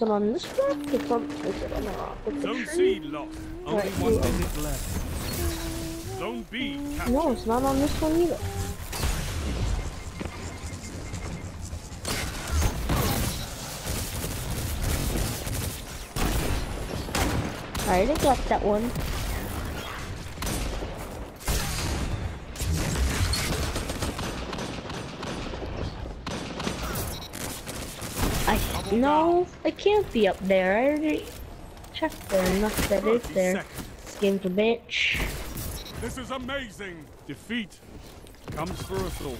it on this block? It's on, is it on the rock? It's Zone? C lost. Only Right, one minute left. Zone B captured. No, it's not on this one either. I already got that one. No, I can't be up there. I already checked there. Enough that is 30 there. Game's a bitch. This is amazing. Defeat comes for us all.